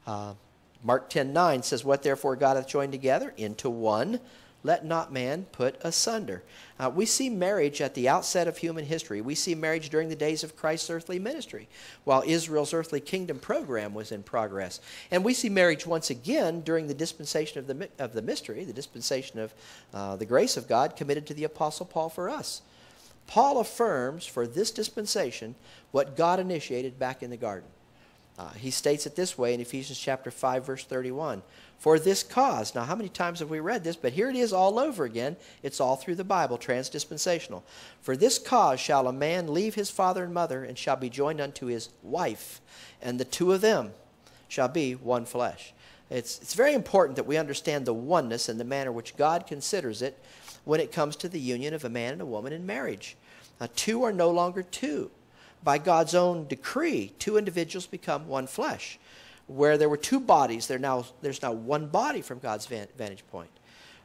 Uh, Mark 10 9 says, What therefore God hath joined together into one, let not man put asunder. Uh, we see marriage at the outset of human history. We see marriage during the days of Christ's earthly ministry, while Israel's earthly kingdom program was in progress. And we see marriage once again during the dispensation of the, of the mystery, the dispensation of uh, the grace of God committed to the Apostle Paul for us. Paul affirms for this dispensation what God initiated back in the garden. Uh, he states it this way in Ephesians chapter 5 verse 31. For this cause. Now, how many times have we read this? But here it is all over again. It's all through the Bible, transdispensational. For this cause shall a man leave his father and mother and shall be joined unto his wife, and the two of them shall be one flesh. It's, it's very important that we understand the oneness and the manner which God considers it when it comes to the union of a man and a woman in marriage. Now, two are no longer two by God's own decree, two individuals become one flesh. Where there were two bodies, there now, there's now one body from God's vantage point.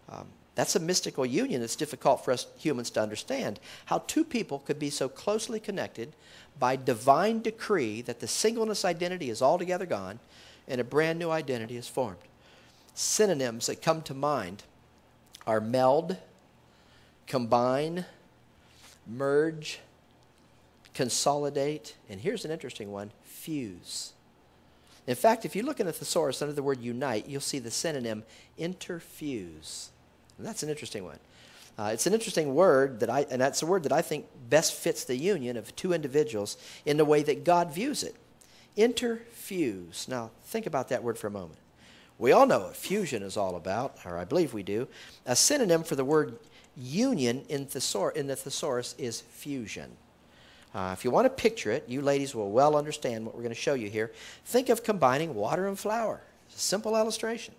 Um, that's a mystical union that's difficult for us humans to understand. How two people could be so closely connected by divine decree that the singleness identity is altogether gone and a brand new identity is formed. Synonyms that come to mind are meld, combine, merge, consolidate, and here's an interesting one fuse. In fact, if you look in a thesaurus under the word unite, you'll see the synonym interfuse. And that's an interesting one. Uh, it's an interesting word that I, and that's a word that I think best fits the union of two individuals in the way that God views it. Interfuse. Now, think about that word for a moment. We all know what fusion is all about, or I believe we do. A synonym for the word union in, thesaur- in the thesaurus is fusion. Uh, if you want to picture it, you ladies will well understand what we're going to show you here. Think of combining water and flour. It's a simple illustration.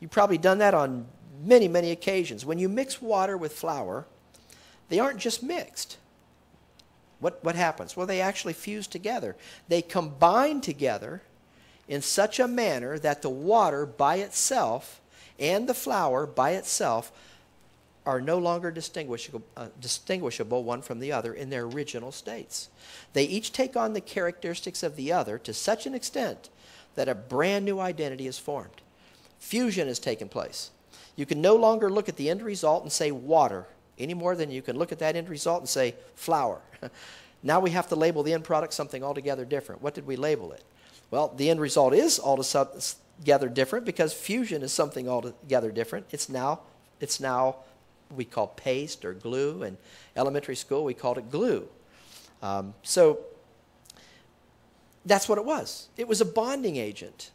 You've probably done that on many, many occasions. When you mix water with flour, they aren't just mixed. What, what happens? Well, they actually fuse together. They combine together in such a manner that the water by itself and the flour by itself are no longer distinguishable, uh, distinguishable one from the other in their original states. They each take on the characteristics of the other to such an extent that a brand new identity is formed. Fusion has taken place. You can no longer look at the end result and say water any more than you can look at that end result and say flour. now we have to label the end product something altogether different. What did we label it? Well, the end result is altogether different because fusion is something altogether different. It's now, it's now we call paste or glue. In elementary school, we called it glue. Um, so that's what it was. It was a bonding agent.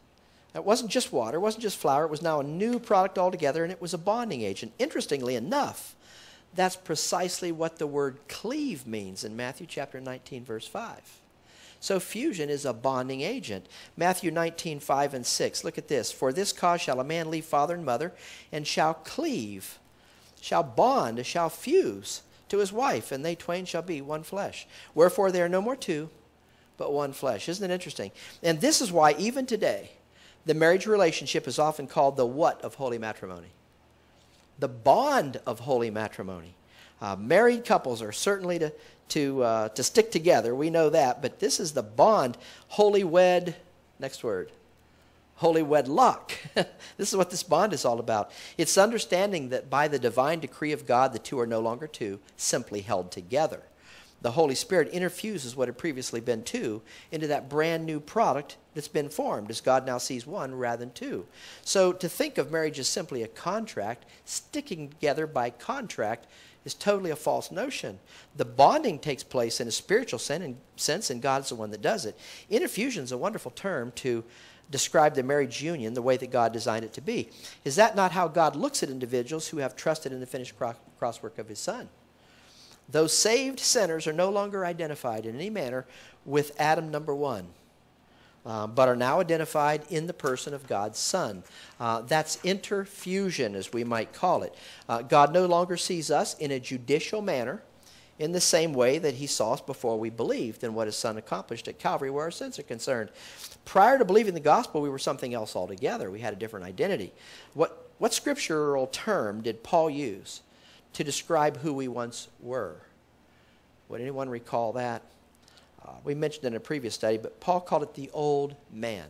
It wasn't just water, it wasn't just flour, it was now a new product altogether, and it was a bonding agent. Interestingly enough, that's precisely what the word cleave means in Matthew chapter 19, verse 5. So fusion is a bonding agent. Matthew 19, 5 and 6. Look at this. For this cause shall a man leave father and mother, and shall cleave shall bond, shall fuse to his wife, and they twain shall be one flesh. Wherefore they are no more two, but one flesh. Isn't it interesting? And this is why, even today, the marriage relationship is often called the what of holy matrimony? The bond of holy matrimony. Uh, married couples are certainly to, to, uh, to stick together. We know that. But this is the bond. Holy wed, next word holy wedlock. this is what this bond is all about. It's understanding that by the divine decree of God, the two are no longer two, simply held together. the Holy Spirit infuses what had previously been two into that brand new product that's been formed, as God now sees one rather than two. So to think of marriage as simply a contract, sticking together by contract, is totally a false notion. The bonding takes place in a spiritual sense, and God's the one that does it. Infusion is a wonderful term to describe the marriage union the way that God designed it to be. Is that not how God looks at individuals who have trusted in the finished crosswork of His Son? Those saved sinners are no longer identified in any manner with Adam number one, uh, but are now identified in the person of God's Son. Uh, that's interfusion, as we might call it. Uh, God no longer sees us in a judicial manner in the same way that he saw us before we believed in what his son accomplished at Calvary where our sins are concerned. Prior to believing the gospel, we were something else altogether. We had a different identity. What, what scriptural term did Paul use to describe who we once were. Would anyone recall that? Uh, we mentioned in a previous study, but Paul called it the old man.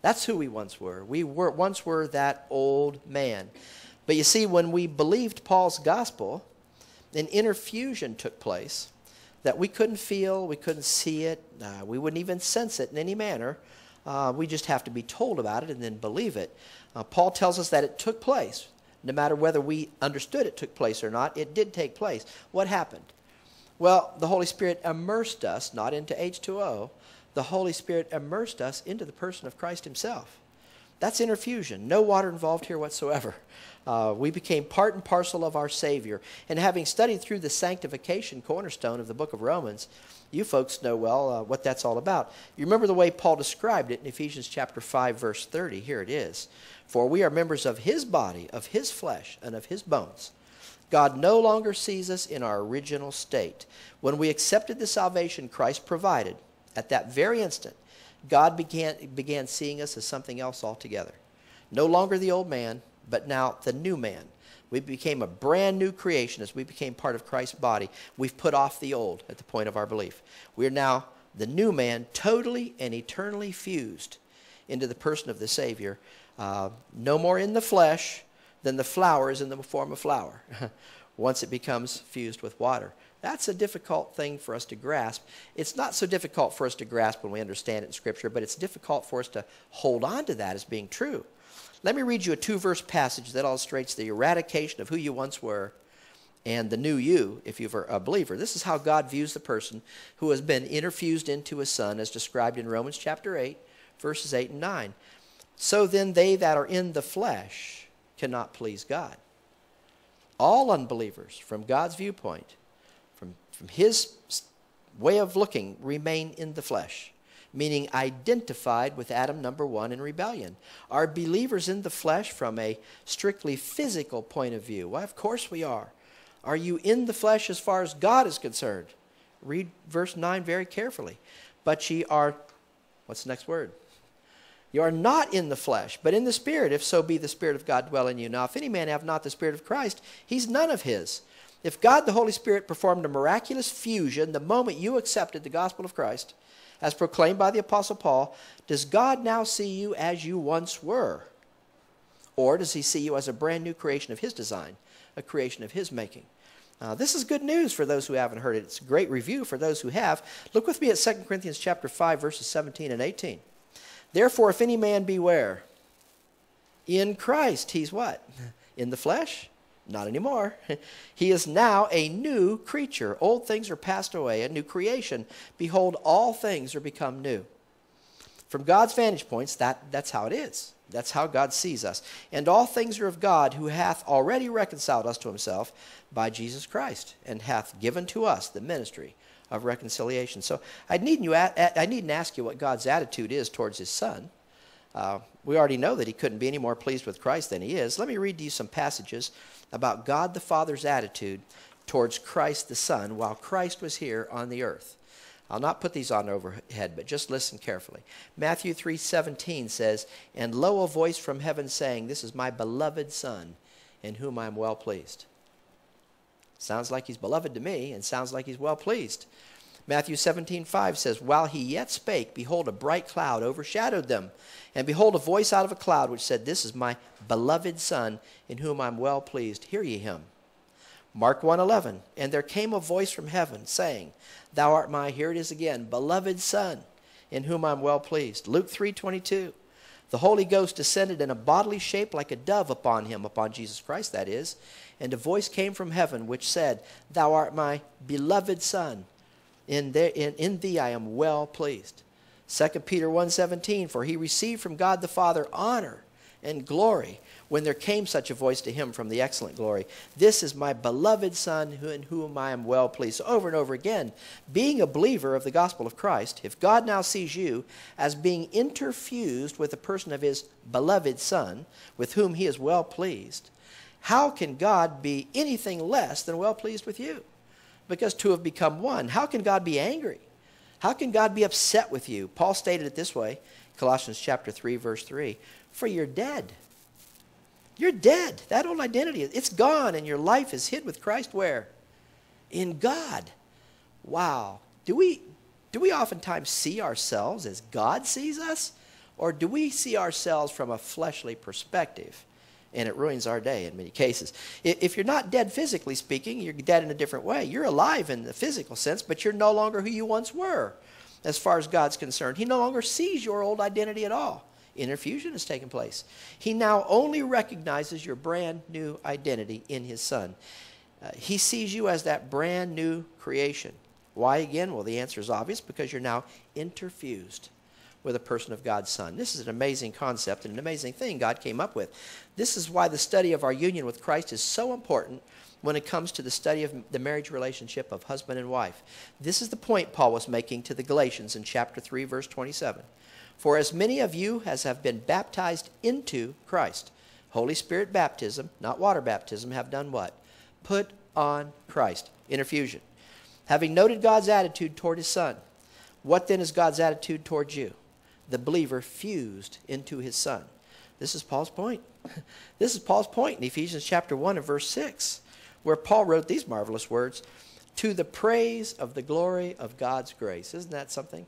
That's who we once were. We were once were that old man. But you see, when we believed Paul's gospel, an interfusion took place that we couldn't feel, we couldn't see it, uh, we wouldn't even sense it in any manner. Uh, we just have to be told about it and then believe it. Uh, Paul tells us that it took place no matter whether we understood it took place or not, it did take place. What happened? Well, the Holy Spirit immersed us, not into H2O, the Holy Spirit immersed us into the person of Christ Himself. That's interfusion. No water involved here whatsoever. Uh, we became part and parcel of our Savior. And having studied through the sanctification cornerstone of the book of Romans, you folks know well uh, what that's all about. You remember the way Paul described it in Ephesians chapter 5, verse 30. Here it is. For we are members of his body, of his flesh, and of his bones. God no longer sees us in our original state. When we accepted the salvation Christ provided, at that very instant, God began, began seeing us as something else altogether. No longer the old man, but now the new man. We became a brand new creation as we became part of Christ's body. We've put off the old at the point of our belief. We are now the new man, totally and eternally fused into the person of the Savior, uh, no more in the flesh than the flour is in the form of flour once it becomes fused with water. That's a difficult thing for us to grasp. It's not so difficult for us to grasp when we understand it in Scripture, but it's difficult for us to hold on to that as being true. Let me read you a two verse passage that illustrates the eradication of who you once were and the new you, if you're a believer. This is how God views the person who has been interfused into his son, as described in Romans chapter 8, verses 8 and 9. So then, they that are in the flesh cannot please God. All unbelievers, from God's viewpoint, from, from His way of looking, remain in the flesh, meaning identified with Adam number one in rebellion. Are believers in the flesh from a strictly physical point of view? Well, of course we are. Are you in the flesh as far as God is concerned? Read verse 9 very carefully. But ye are, what's the next word? You are not in the flesh, but in the Spirit, if so be the Spirit of God dwell in you. Now, if any man have not the Spirit of Christ, he's none of his. If God the Holy Spirit performed a miraculous fusion the moment you accepted the gospel of Christ, as proclaimed by the Apostle Paul, does God now see you as you once were? Or does he see you as a brand new creation of his design, a creation of his making? Uh, this is good news for those who haven't heard it. It's a great review for those who have. Look with me at 2 Corinthians chapter 5, verses 17 and 18. Therefore, if any man beware, in Christ, he's what? In the flesh? Not anymore. He is now a new creature. Old things are passed away, a new creation. Behold, all things are become new. From God's vantage points, that, that's how it is. That's how God sees us. And all things are of God, who hath already reconciled us to himself by Jesus Christ, and hath given to us the ministry of reconciliation. So I need you. I needn't ask you what God's attitude is towards His Son. Uh, we already know that He couldn't be any more pleased with Christ than He is. Let me read to you some passages about God the Father's attitude towards Christ the Son while Christ was here on the earth. I'll not put these on overhead, but just listen carefully. Matthew 3:17 says, "And lo a voice from heaven saying, This is my beloved son, in whom I am well pleased." Sounds like he's beloved to me and sounds like he's well pleased. Matthew 17, 5 says, While he yet spake, behold, a bright cloud overshadowed them. And behold, a voice out of a cloud which said, This is my beloved Son, in whom I'm well pleased. Hear ye him. Mark 1:11, and there came a voice from heaven saying, "Thou art my here it is again, beloved son, in whom I'm well pleased." Luke 3:22. The Holy Ghost descended in a bodily shape like a dove upon him, upon Jesus Christ that is, and a voice came from heaven which said, "Thou art my beloved son, in, there, in, in thee I am well pleased." 2 Peter 1:17, for he received from God the Father honor and glory when there came such a voice to him from the excellent glory This is my beloved Son, in whom I am well pleased. So over and over again, being a believer of the gospel of Christ, if God now sees you as being interfused with the person of his beloved Son, with whom he is well pleased, how can God be anything less than well pleased with you? Because two have become one. How can God be angry? How can God be upset with you? Paul stated it this way Colossians chapter 3, verse 3 For you're dead you're dead. That old identity, it's gone, and your life is hid with Christ where? In God. Wow. Do we, do we oftentimes see ourselves as God sees us? Or do we see ourselves from a fleshly perspective? And it ruins our day in many cases. If you're not dead physically speaking, you're dead in a different way. You're alive in the physical sense, but you're no longer who you once were as far as God's concerned. He no longer sees your old identity at all. Interfusion has taken place. He now only recognizes your brand new identity in his son. Uh, he sees you as that brand new creation. Why again? Well, the answer is obvious because you're now interfused with a person of God's Son. This is an amazing concept and an amazing thing God came up with. This is why the study of our union with Christ is so important when it comes to the study of the marriage relationship of husband and wife. This is the point Paul was making to the Galatians in chapter 3, verse 27. For as many of you as have been baptized into Christ, Holy Spirit baptism, not water baptism, have done what? Put on Christ. Interfusion. Having noted God's attitude toward his son, what then is God's attitude towards you? The believer fused into his son. This is Paul's point. this is Paul's point in Ephesians chapter 1 and verse 6, where Paul wrote these marvelous words To the praise of the glory of God's grace. Isn't that something?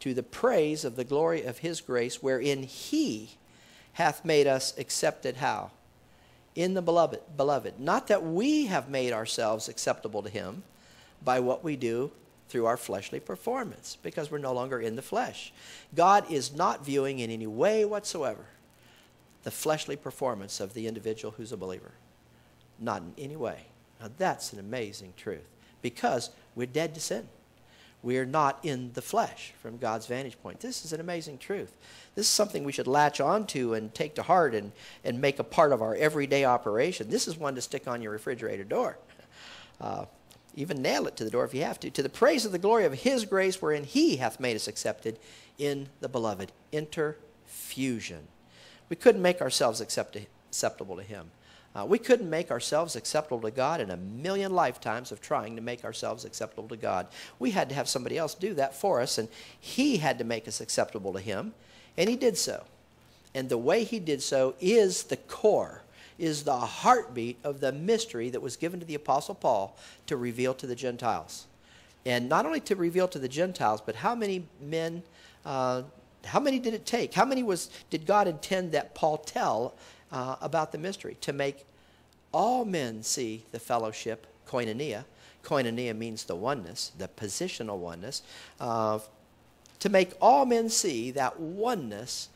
to the praise of the glory of his grace, wherein he hath made us accepted how? In the beloved, beloved. Not that we have made ourselves acceptable to him by what we do through our fleshly performance, because we're no longer in the flesh. God is not viewing in any way whatsoever the fleshly performance of the individual who's a believer. Not in any way. Now that's an amazing truth, because we're dead to sin. We are not in the flesh from God's vantage point. This is an amazing truth. This is something we should latch onto and take to heart and, and make a part of our everyday operation. This is one to stick on your refrigerator door. Uh, even nail it to the door if you have to. To the praise of the glory of his grace, wherein he hath made us accepted in the beloved. Interfusion. We couldn't make ourselves accept acceptable to him. Uh, we couldn't make ourselves acceptable to God in a million lifetimes of trying to make ourselves acceptable to God. We had to have somebody else do that for us, and He had to make us acceptable to Him, and He did so. And the way He did so is the core, is the heartbeat of the mystery that was given to the Apostle Paul to reveal to the Gentiles. And not only to reveal to the Gentiles, but how many men, uh, how many did it take? How many was did God intend that Paul tell uh, about the mystery to make all men see the fellowship, koinonia. Koinonia means the oneness, the positional oneness. Uh, to make all men see that oneness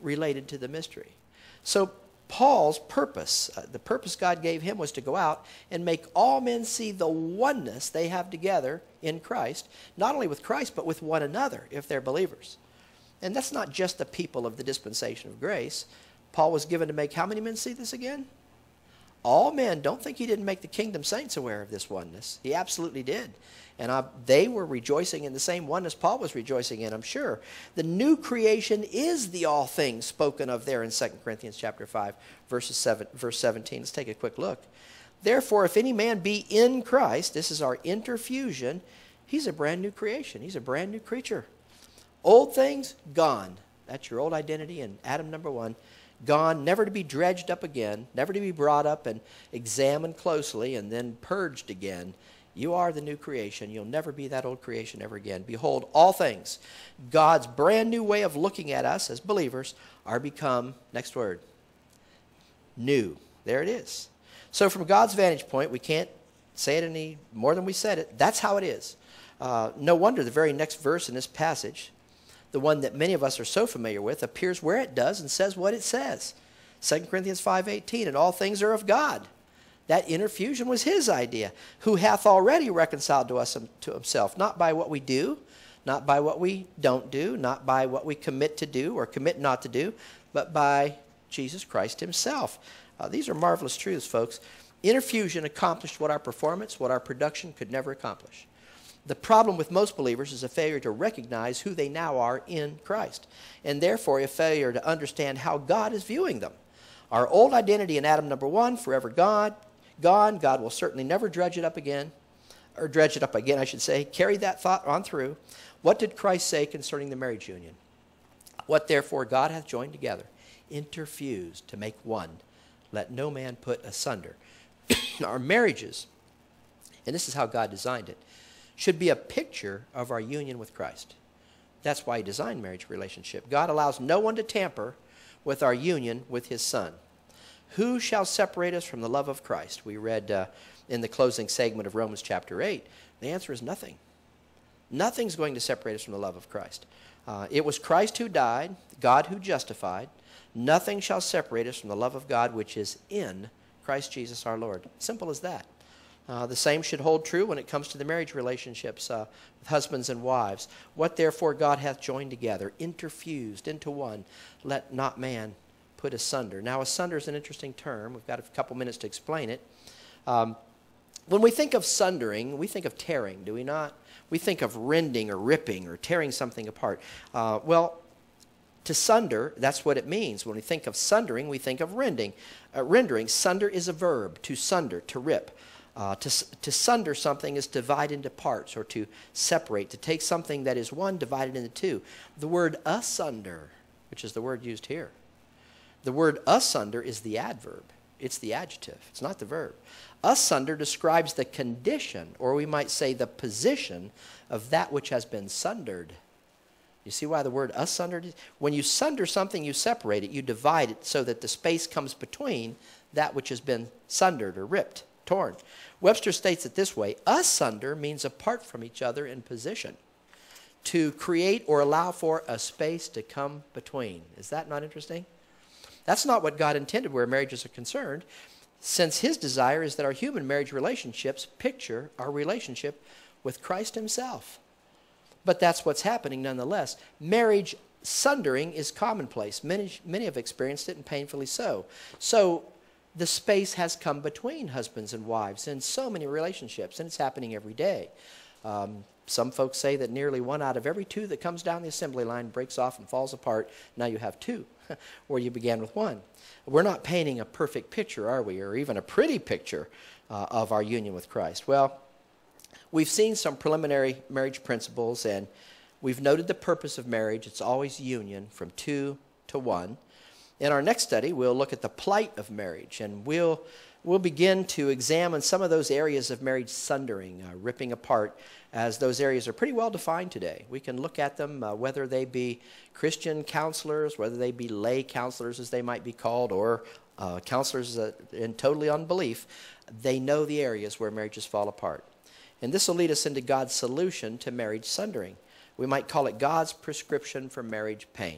related to the mystery. So, Paul's purpose, uh, the purpose God gave him was to go out and make all men see the oneness they have together in Christ, not only with Christ, but with one another if they're believers. And that's not just the people of the dispensation of grace. Paul was given to make how many men see this again? All men. Don't think he didn't make the kingdom saints aware of this oneness. He absolutely did. And I, they were rejoicing in the same oneness Paul was rejoicing in, I'm sure. The new creation is the all things spoken of there in 2 Corinthians chapter 5, verses 7, verse 17. Let's take a quick look. Therefore, if any man be in Christ, this is our interfusion, he's a brand new creation. He's a brand new creature. Old things, gone. That's your old identity in Adam number one gone, never to be dredged up again, never to be brought up and examined closely and then purged again. You are the new creation. You'll never be that old creation ever again. Behold, all things, God's brand new way of looking at us as believers, are become, next word, new. There it is. So, from God's vantage point, we can't say it any more than we said it. That's how it is. Uh, no wonder the very next verse in this passage, the one that many of us are so familiar with, appears where it does and says what it says. 2 Corinthians 5:18, and all things are of God. That interfusion was his idea, who hath already reconciled to us to himself, not by what we do, not by what we don't do, not by what we commit to do or commit not to do, but by Jesus Christ himself. Uh, these are marvelous truths, folks. Interfusion accomplished what our performance, what our production could never accomplish. The problem with most believers is a failure to recognize who they now are in Christ, and therefore a failure to understand how God is viewing them. Our old identity in Adam number one, forever God, gone. God will certainly never dredge it up again, or dredge it up again, I should say. Carry that thought on through. What did Christ say concerning the marriage union? What therefore God hath joined together, interfused to make one. Let no man put asunder. Our marriages, and this is how God designed it, should be a picture of our union with Christ. That's why he designed marriage relationship. God allows no one to tamper with our union with his son. Who shall separate us from the love of Christ? We read uh, in the closing segment of Romans chapter 8. The answer is nothing. Nothing's going to separate us from the love of Christ. Uh, it was Christ who died, God who justified. Nothing shall separate us from the love of God which is in Christ Jesus our Lord. Simple as that. Uh, the same should hold true when it comes to the marriage relationships uh, with husbands and wives. What therefore God hath joined together, interfused into one, let not man put asunder. Now, asunder is an interesting term. We've got a couple minutes to explain it. Um, when we think of sundering, we think of tearing, do we not? We think of rending or ripping or tearing something apart. Uh, well, to sunder, that's what it means. When we think of sundering, we think of rending. Uh, rendering, sunder is a verb, to sunder, to rip. Uh, to, to sunder something is to divide into parts or to separate, to take something that is one, divide it into two. The word asunder, which is the word used here, the word asunder is the adverb. It's the adjective. It's not the verb. Asunder describes the condition, or we might say the position, of that which has been sundered. You see why the word asunder? When you sunder something, you separate it, you divide it so that the space comes between that which has been sundered or ripped, torn. Webster states it this way asunder means apart from each other in position, to create or allow for a space to come between. Is that not interesting? That's not what God intended where marriages are concerned, since His desire is that our human marriage relationships picture our relationship with Christ Himself. But that's what's happening nonetheless. Marriage sundering is commonplace. Many, many have experienced it, and painfully so. So the space has come between husbands and wives in so many relationships, and it's happening every day. Um, some folks say that nearly one out of every two that comes down the assembly line breaks off and falls apart. Now you have two, where you began with one. We're not painting a perfect picture, are we, or even a pretty picture uh, of our union with Christ. Well, We've seen some preliminary marriage principles, and we've noted the purpose of marriage. It's always union from two to one. In our next study, we'll look at the plight of marriage, and we'll, we'll begin to examine some of those areas of marriage sundering, uh, ripping apart, as those areas are pretty well defined today. We can look at them, uh, whether they be Christian counselors, whether they be lay counselors, as they might be called, or uh, counselors in totally unbelief. They know the areas where marriages fall apart. And this will lead us into God's solution to marriage sundering. We might call it God's prescription for marriage pain.